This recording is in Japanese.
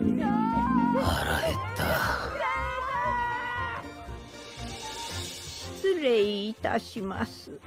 腹減った。失礼いたします。